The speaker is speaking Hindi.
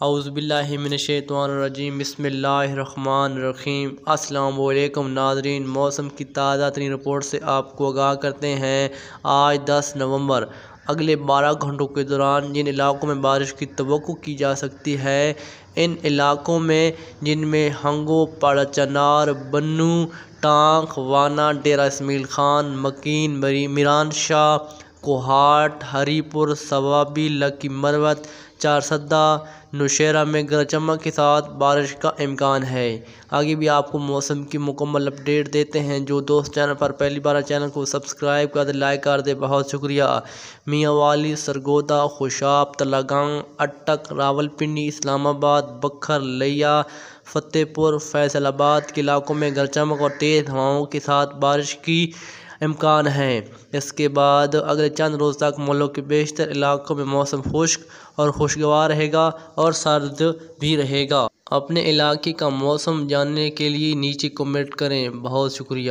अउज़बिल्लिमिनशैतवानरजीम बसमीम अल्लाम नाजरीन, मौसम की ताज़ा तरीन रिपोर्ट से आपको आगाह करते हैं आज 10 नवंबर। अगले 12 घंटों के दौरान जिन इलाकों में बारिश की तो की जा सकती है, इन इलाकों में जिनमें हंगो पाड़ा चनार बन्नू टांक वाना, डेरा इसमील खान, मकीन, मरी, मीरान शाह कोहाट, हरीपुर, सवाबी लकी मरवत चारसदा नौशहरा में गरज चमक के साथ बारिश का इम्कान है। आगे भी आपको मौसम की मुकम्मल अपडेट देते हैं। जो दोस्त चैनल पर पहली बार चैनल को सब्सक्राइब कर दे, लाइक कर दे। बहुत शुक्रिया। मियाँ वाली, सरगोदा, खुशाब तलागंग अटक, रावलपिंडी, इस्लामाबाद बखर लिया, फ़तेहपुर, फैसलाबाद के इलाकों में गरज चमक और तेज़ हवाओं के साथ बारिश की इम्कान है। इसके बाद अगले चंद रोज़ तक मुल्क के बेशतर इलाकों में मौसम खुश्क और खुशगवार रहेगा और सर्द भी रहेगा। अपने इलाके का मौसम जानने के लिए नीचे कमेंट करें। बहुत शुक्रिया।